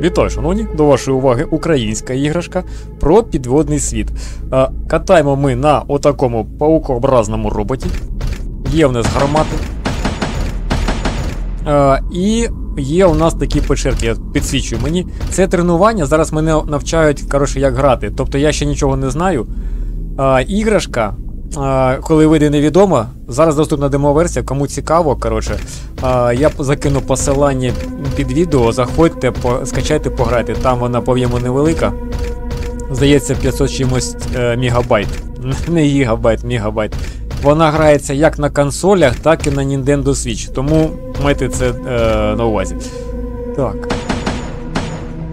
Вітаю, шановні, до вашої уваги українська іграшка про підводний світ. Е, Катаємо ми на отакому паукообразному роботі. Є в нас гармати. Е, І є у нас такі печерки, я підсвічую мені. Це тренування. Зараз мене навчають, коротше, як грати. Тобто я ще нічого не знаю. Е, Іграшка, коли вийде невідомо, зараз доступна демоверсія, кому цікаво, коротше, я закину посилання під відео, заходьте, скачайте, пограйте. Там вона, по-моєму, невелика. Здається, 500 чимось е, мегабайт. Не гігабайт, мегабайт. Вона грається як на консолях, так і на Nintendo Switch. Тому майте це е, на увазі. Так.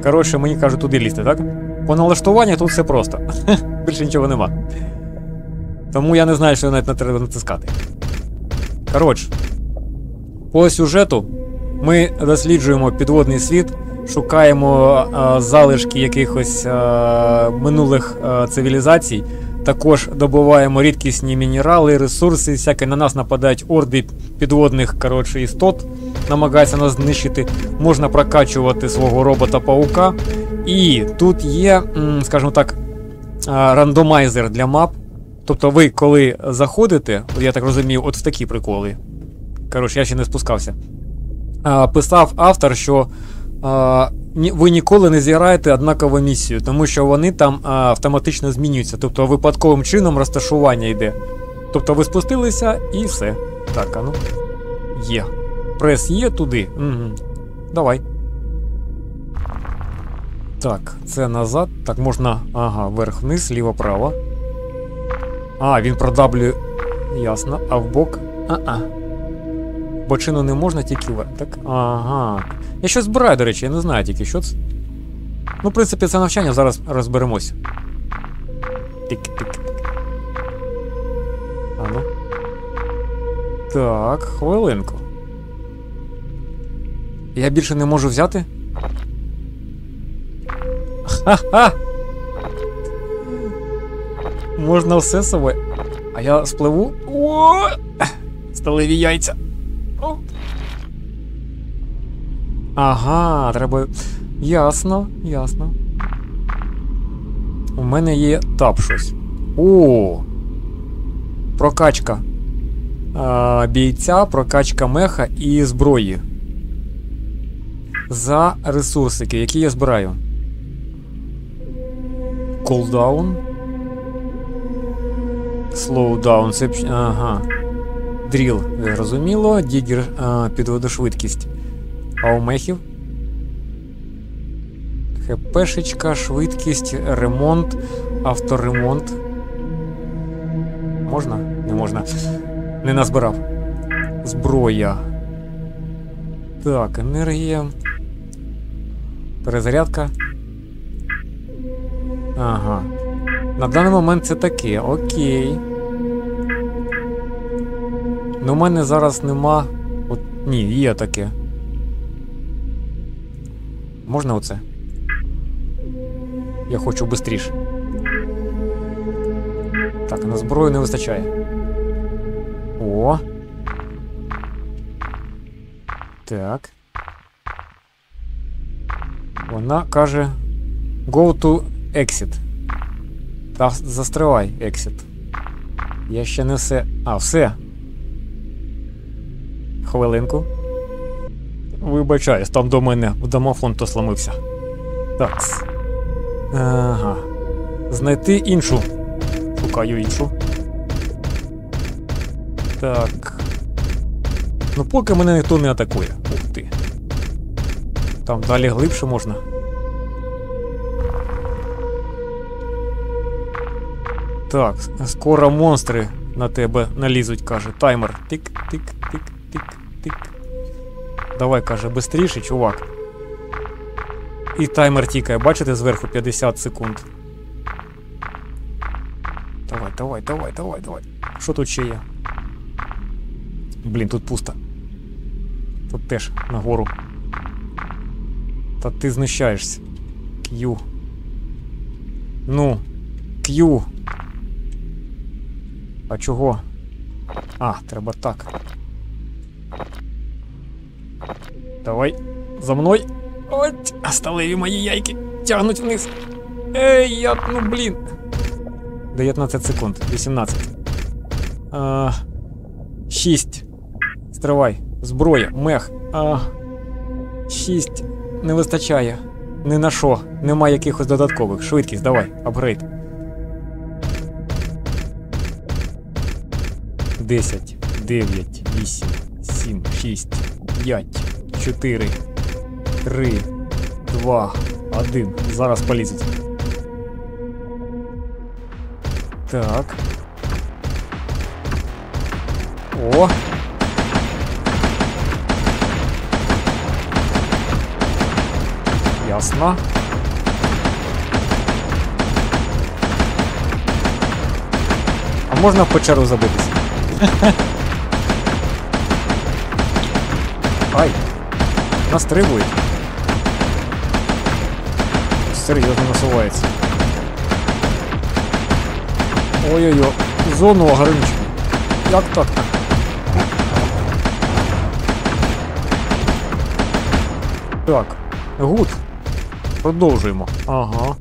Коротше, мені кажуть, туди лізти, так? По налаштуванню тут все просто. Більше нічого нема. Тому я не знаю, що навіть не треба натискати. Коротше, по сюжету ми досліджуємо підводний світ, шукаємо е, залишки якихось е, минулих е, цивілізацій. Також добуваємо рідкісні мінерали, ресурси, всяке на нас нападають орди підводних коротше, істот, намагаються нас знищити. Можна прокачувати свого робота-паука. І тут є, скажімо так, е, рандомайзер для мап. Тобто ви, коли заходите, я так розумію, от в такі приколи. Коротше, я ще не спускався. А, писав автор, що а, ви ніколи не зіграєте однакову місію, тому що вони там а, автоматично змінюються. Тобто випадковим чином розташування йде. Тобто ви спустилися і все. Так, а ну. Є. Прес є туди. Угу. Давай. Так, це назад. Так, можна. Ага, вверх-вниз, ліво-право. А, він продавлює. Ясно. А вбок. А-а. Бочину не можна, тільки вверх. Так. Ага. Я щось збираю, до речі, я не знаю тільки що це. Ну, в принципі, це навчання, зараз розберемося. Тик-тик-тик. А ну. Так, хвилинку. Я більше не можу взяти? Ха-ха! Можна все з собою. А я спливу. О! Сталеві яйця. О! Ага, треба. Ясно, ясно. У мене є тап щось. О! Прокачка. А, бійця, прокачка меха і зброї. За ресурсики, які я збираю. Cooldown. Slowdown. Це... Ага. Drill, зрозуміло. Digger підводна швидкість. А у мехів? HP шечка, швидкість, ремонт, авторемонт. Можна? Не можна. Не назбирав. Зброя. Так, енергія. Перезарядка. Ага. На даний момент це таке. Окей. Ну, у мене зараз нема. От, ні, є таке. Можна оце? Я хочу швидше. Так, на зброю не вистачає. О. Так. Вона каже. Go to exit. Та застривай exit. Я ще не все. А, все. Хвилинку. Вибачаюсь, там до мене в домофон то сломився. Так. Ага. Знайти іншу. Шукаю іншу. Так. Ну, поки мене ніхто не атакує. Ух ти. Там далі глибше можна. Так, скоро монстри на тебе налізуть, каже. Таймер. Тик-тик-тик-тик-тик. Давай, каже, бистріше, чувак. І таймер тікає, бачите, зверху 50 секунд. Давай, давай, давай, давай, давай. Що тут ще є? Блін, тут пусто. Тут теж нагору. Та ти знущаєшся. К'ю. Ну, к'ю. А чого? А, треба так. Давай. За мною. От, а сталеві мої яйки тягнуть вниз. Ей, я, ну блін. 19 секунд, 18. А, 6. Стривай. Зброя, мех. А, 6. Не вистачає. Ні на що. Нема якихось додаткових. Швидкість, давай, апгрейд. 10, 9, 8, 7, 6, 5, 4, 3, 2, 1. Зараз полізуть. Так. О! Ясно. А можна в печеру забитися? Ай! Настрибують. Серйозно насувається. Ой-ой-ой, зону ограничено. Як так? Так, good. Продовжуємо. Ага.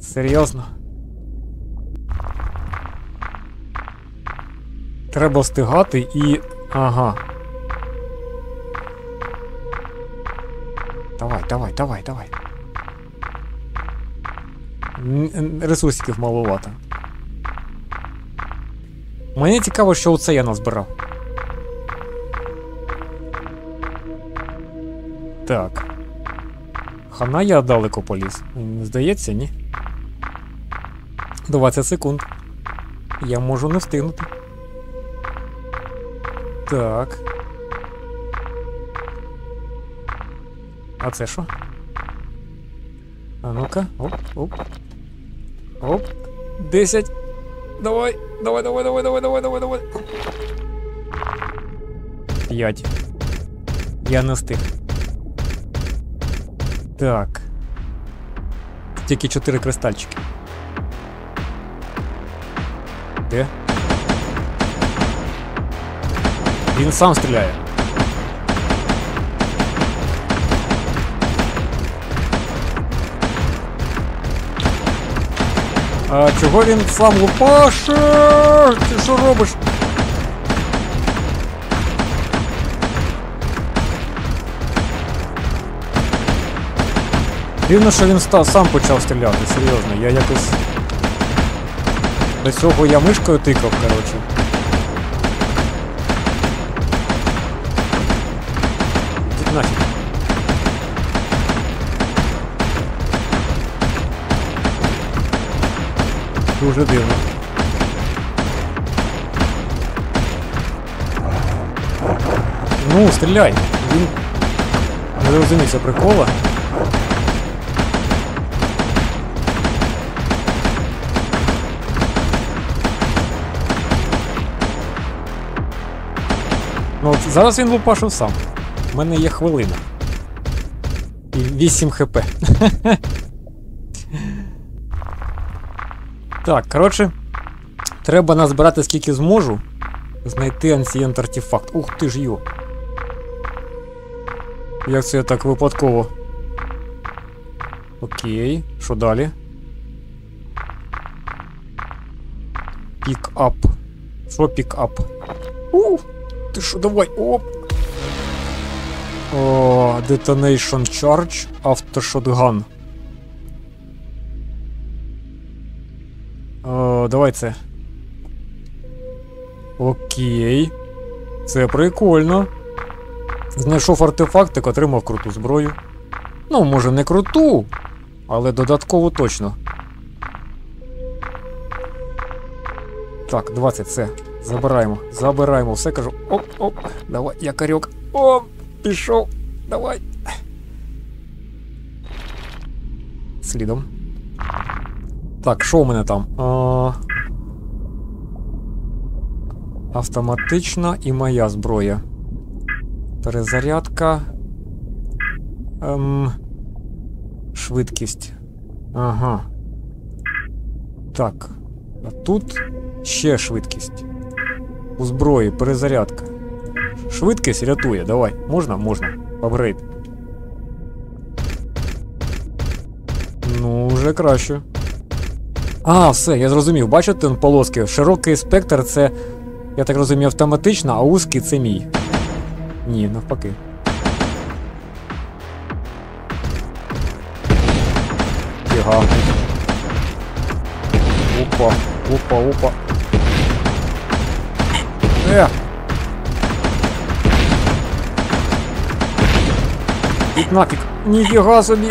Серйозно. Треба встигати і. Ага. Давай, давай, давай, давай. Ресурсиків маловато. Мені цікаво, що оце я назбирав. Так. Хана я далеко поліз. Здається, ні. 20 секунд. Я можу не встигнути. Так. А це що? А ну-ка. Оп, оп. Оп. 10. Давай. Давай, давай, давай, давай, давай, давай, давай. 5. Я не встиг. Так. Тільки 4 кристальчики. Він сам стріляє. А чого він сам лупаше? Ти що робиш? Дивно, що він ста- сам почав стріляти, серйозно. Я якось. До цього я мишкою тикав, коротше. Ідіть нафіг. Дуже дивно. Ну, стріляй. Він не розуміє цього прикола. Ну, от зараз він лупашив сам. У мене є хвилина. І 8 хп. так, коротше. Треба назбирати скільки зможу. Знайти Ancient артефакт. Ух ти ж йо. Як це я так випадково? Окей, що далі? Пік-ап. Що пік-ап? Ух! Ти що, давай, оп! О, Detonation Charge Автошотган. О, давай це. Окей. Це прикольно. Знайшов артефактик, отримав круту зброю. Ну, може, не круту, але додатково точно. Так, 20, все. Забираємо, забираємо, все кажу. Оп, оп, давай, якорьок. Оп, пішов. Давай. Слідом. Так, що у мене там? А... Автоматична і моя зброя. Перезарядка. Ем... Швидкість. Ага. Так. А тут ще швидкість. У зброї, перезарядка. Швидкість рятує, давай. Можна? Можна. Апгрейд. Ну, вже краще. А, все, я зрозумів. Бачите полоски? Широкий спектр це, я так розумію, автоматично, а узкий це мій. Ні, навпаки. Фіга. Опа, опа, опа. Е! Ідь нафіг. Ніфіга собі.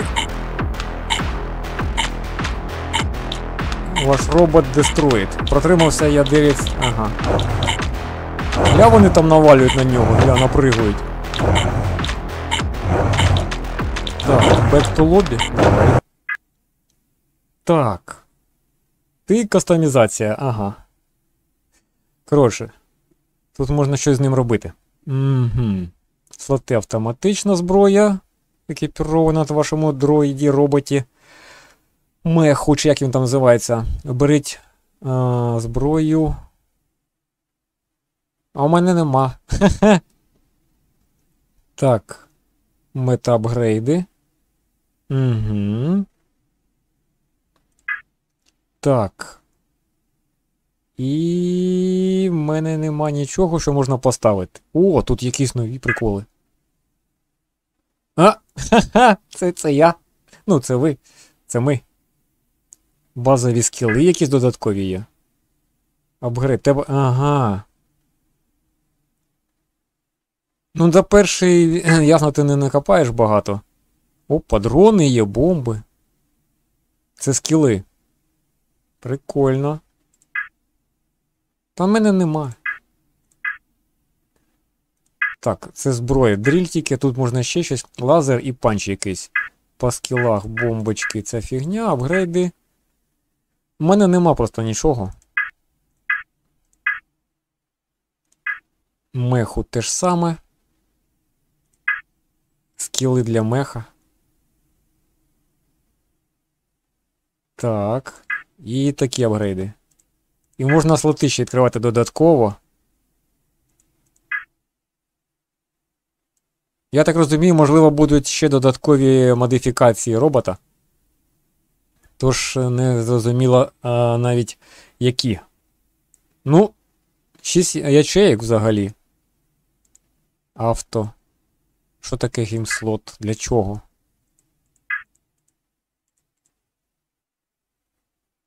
Ваш робот дестроїд. Протримався я 9. Ага. Гля вони там навалюють на нього, гля напригують. Так, back to lobby. Давай. Так. Ти кастомізація, ага. Коротше. Тут можна щось з ним робити. Угу. Слоти автоматична зброя. Екіпірована в вашому дроїді роботі. Меху, чи як він там називається. Беріть а, зброю. А у мене нема. так. Мета-апгрейди. Угу. Так. І в мене нема нічого, що можна поставити. О, тут якісь нові приколи. А! Це це я. Ну, це ви. Це ми. Базові скіли якісь додаткові є. Апгрейд. Тебе. Ага. Ну, за перший, ясно, ти не накопаєш багато. Опа, дрони є, бомби. Це скіли. Прикольно. Та в мене нема. Так, це зброя. Дріль тільки, тут можна ще щось. Лазер і панч якийсь. По скілах, бомбочки, ця фігня, апгрейди. У мене нема просто нічого. Меху те ж саме. Скіли для меха. Так. І такі апгрейди. І можна слоти ще відкривати додатково. Я так розумію, можливо, будуть ще додаткові модифікації робота. Тож не зрозуміло а, навіть які. Ну, 6 ячеїк взагалі. Авто. Що таке гімслот? Для чого?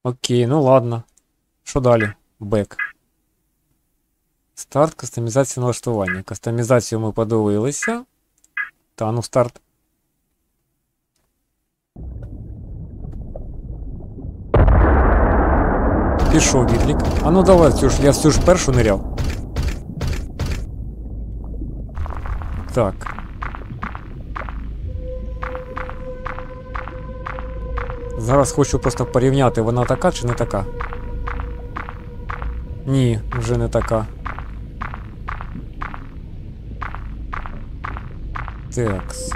Окей, ну ладно. Що далі? Бек. Старт, кастомізація налаштування. Кастомізацію ми подивилися. Та ну старт. Пішов відлік. А ну давай, цю ж, я цю ж першу ниряв. Так. Зараз хочу просто порівняти, вона така чи не така. Ні, вже не така. Текс.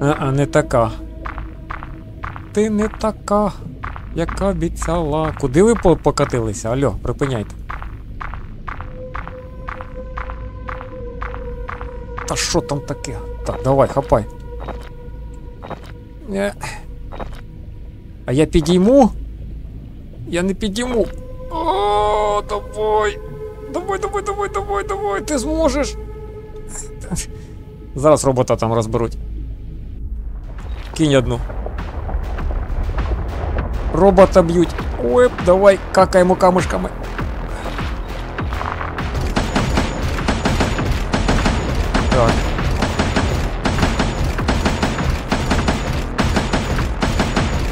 А, не така. Ти не така, яка обіцяла. Куди ви покатилися? Алло, припиняйте. Та що там таке? Так, давай, хапай. Не. А я підійму? Я не підійму. О, давай. Давай, давай, давай, давай, давай, ти зможеш. Зараз робота там розберуть. Кинь одну. Робота б'ють. Ой, давай, какаємо камушками. Так.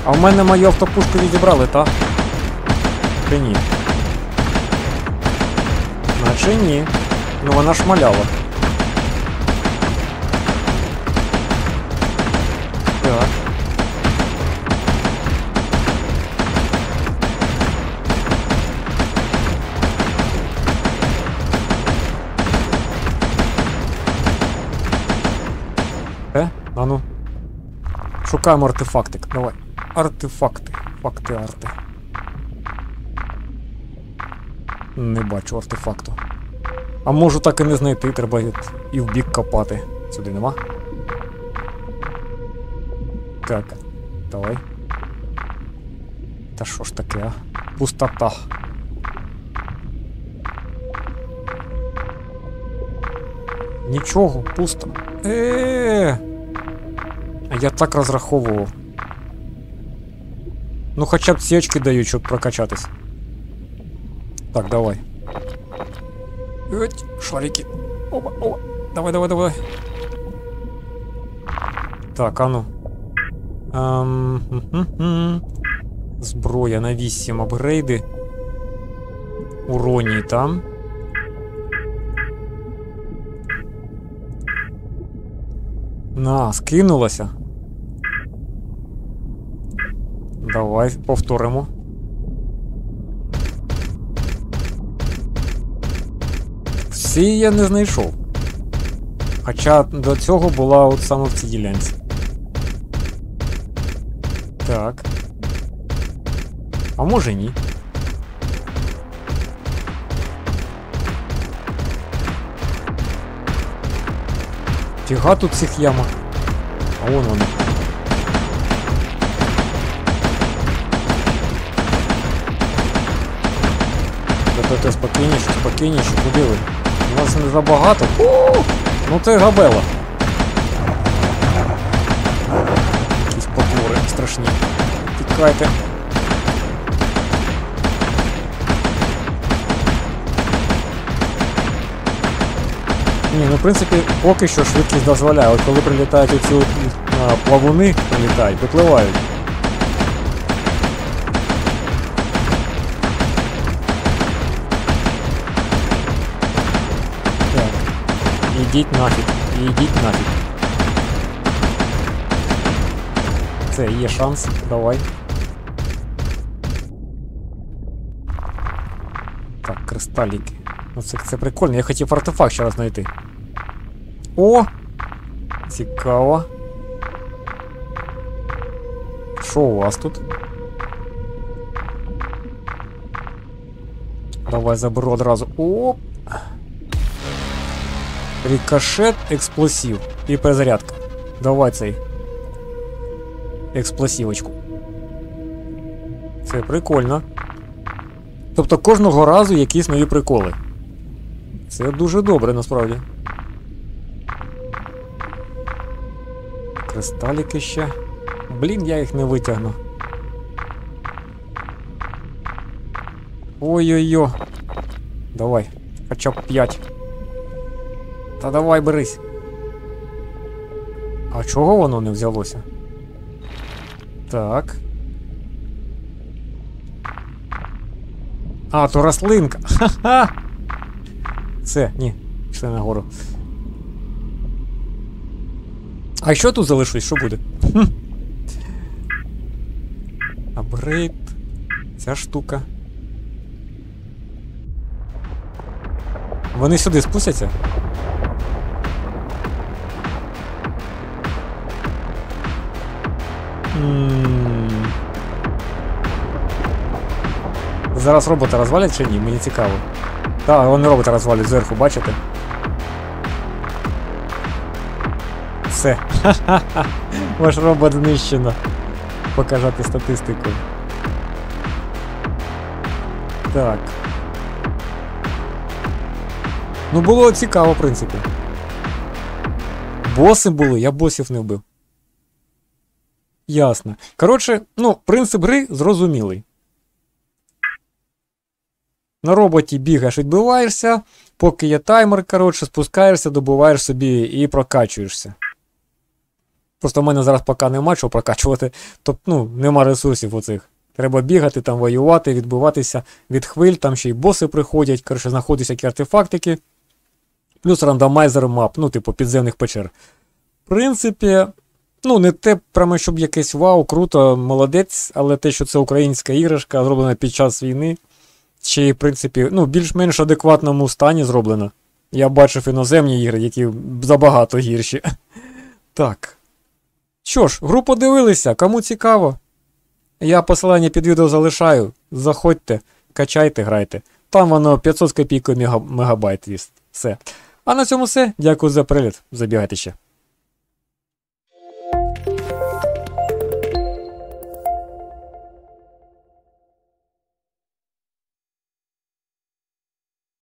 А в мене мою автопушку відібрали, так? Чи ні? Наче ні. Ну вона шмаляла. Так. Е? А ну. Шукаємо артефактик. Давай. Артефакти. Факти арти. Не бачу артефакту. А можу так і не знайти, треба і в бік копати. Сюди нема. Так, давай. Та що ж таке, а? Пустота. Нічого, пусто. Е. А я так розраховував. Ну хоча б ці очки дають, щоб прокачатись. Так, давай. Еть, шарики. Оба, оба. Давай, давай, давай. Так, а ну. Ем, м-м-м. Зброя на 8 апгрейди. Уроній там. На, скинулася. Давай повторимо. Всі я не знайшов. Хоча до цього була от саме в цій ділянці. Так. А може ні. Фіга тут цих ямок. А вон вони. Та спокійніше, спокійніше, куди ви? У вас не забагато. О, ну це габела. Якісь потвори страшні. Тікайте. Ні, ну в принципі, поки що швидкість дозволяє. От коли прилітають оці плавуни, прилітають, випливають. Ідіть нафіг. Ідіть нафіг. Це є шанс. Давай. Так, кристаліки. Ну це, це прикольно, я хотів артефакт ще раз знайти. О! Цікаво. Що у вас тут? Давай заберу одразу. Оп! Рикошет, експлосив і перезарядка. Давай цей. Експлосивочку. Це прикольно. Тобто кожного разу якісь нові приколи. Це дуже добре насправді. Кристаліки ще. Блін, я їх не витягну. Ой-ой-ой. Давай. Хоча б 5. Та давай берись. А чого воно не взялося? Так. А, то рослинка. Ха-ха! Все, ні, пішли нагору. А що тут залишилось? Що буде? Хм. Апгрейд. Ця штука. Вони сюди спустяться? Зараз робота розвалять чи ні? Мені цікаво. Так, вони робота розвалять зверху, бачите? Все. Ваш робот знищено. Покажати статистику. Так. Ну було цікаво, в принципі. Боси були, я босів не вбив. Ясно. Коротше, ну, принцип гри зрозумілий. На роботі бігаєш, відбиваєшся, поки є таймер, коротше, спускаєшся, добуваєш собі і прокачуєшся. Просто в мене зараз поки нема чого прокачувати, тобто ну, нема ресурсів оцих. Треба бігати, там воювати, відбиватися від хвиль, там ще й боси приходять, коротше, знаходяться які артефактики. Плюс рандомайзер мап, ну, типу, підземних печер. В принципі, ну, не те, прямо щоб якесь вау, круто, молодець, але те, що це українська іграшка, зроблена під час війни, й, в принципі, ну, більш-менш адекватному стані зроблена. Я бачив іноземні ігри, які забагато гірші. Так. Що ж, гру подивилися, кому цікаво. Я посилання під відео залишаю. Заходьте, качайте, грайте. Там воно 500 з копійкою мегабайт віс. Все. А на цьому все. Дякую за перегляд. Забігайте ще.